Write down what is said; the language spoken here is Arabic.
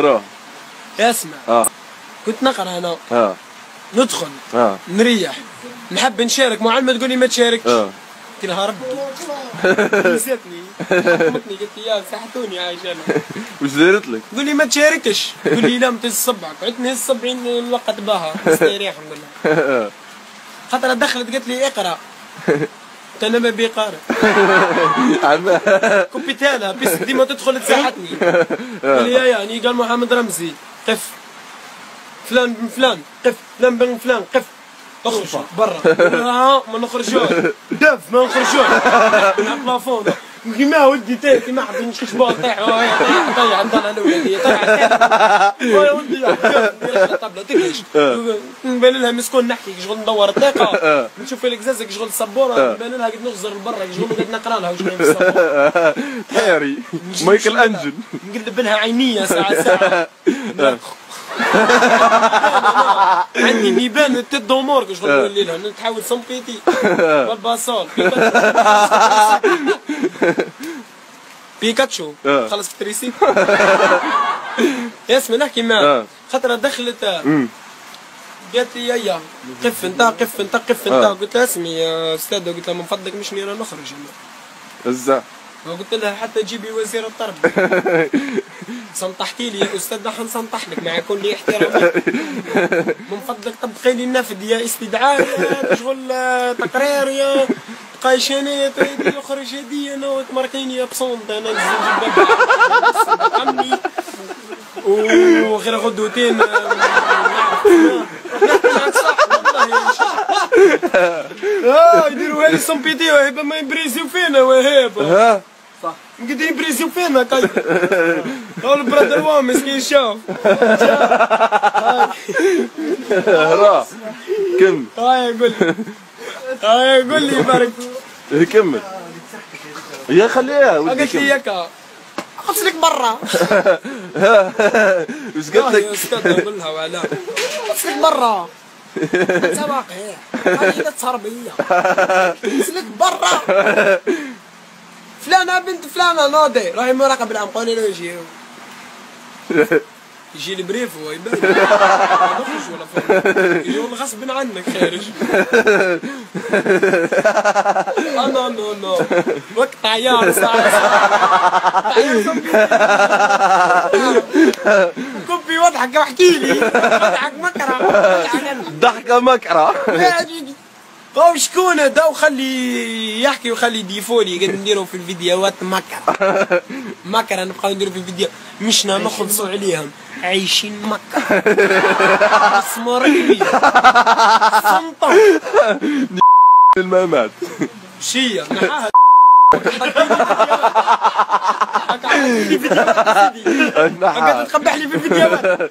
روح اسمع. آه. كنت نقرأ أنا. آه. ندخل. آه. نريح نحب نشارك. معلمة تقول لي ما تشاركش. آه. قلت لها ربي. نسيتني. حكمتني قلت يا سحتوني عايش أنا وش دارت لك؟ تقول لي ما تشاركش. تقول لي لا متهز صبعك قلت نهز صبعي الوقت باها. مستريح الحمد لله خاطر دخلت قالت لي اقرأ. ما بي قارئ كوبيتانا بس ديما تدخل تساحتني قال يا يعني قال محمد رمزي قف. فلان بن فلان قف. فلان بن فلان قف. اخرج برا. لا ما نخرجوش. دف ما نخرجوش. على البلافون ما ودي تاتي ما حد نشكش بال طيح. طيح طيح نضل الاولاديه طيح يا ودي طبله تقلش. نبان لها مسكون نحكي شغل ندور الطاقة. نشوف لك زازك شغل السبورة. نبان لها قد نغزر لبرا شغل قد نقرأ لها في السبورة. هاري مايكل أنجل. نقلب لها عينية ساعة ساعة. عندي ميبان تيت دومور شغل نولي لها نتحول سمبيتي والباسول بيكاتشو. آه. خلص في تريسي. اسمع نحكي آه. معاه خاطر دخلت أمم. قالت لي يا قف انت قف انت قف انت. آه. قلت لها اسمي يا أستاذ قلت لها من فضلك مش أنا نخرج أنا الزا. وقلت لها حتى جيبي وزير التربيه سنطحتي لي يا أستاذ راح نسنطح لك مع كل احترام من فضلك طبقي لي النفذ يا استدعاء يا شغل آه، تقرير يا قايشانات يا خرج هديه أنا وتمركيني يا بصونت أنا نجيب عمي. وغير غدوتين آه، نعرف. صح والله يا شيخ. آه يديروا هذه سمبيتي وهيبة ما يبريزيو فينا وهيبة. صح قد يبريزيو فينا كاي هو البرادر وام مسكين شاف. راه كمل هاي قول لي. هاي قول لي بارك كمل. يا خليها ودي قالت لي ياك خلص لك برا. وش قلت لك؟ لها ولا. خلص لك برا. انت واقع هذه تربيه خلص لك برا. فلانة بنت فلانة ناضي راهي مراقب العام قولي له يجي يجي البريف هو يبان ولا فرق يجي غصب عنك خارج. أنا نو نو وقت عيار ساعة عيار كوبي وضحك واحكي لي. وضحك مكره. وضحك ضحكة مكرة. هو شكون هذا وخلي يحكي وخلي يضيفوا قد نديروا في الفيديوهات مكر مكر نبقاو نديروا في الفيديو مشنا نخلصوا عليهم عايشين مكر اسمه ركبي سنطة الممات شيا. هكا نحا تتقبح لي في الفيديوهات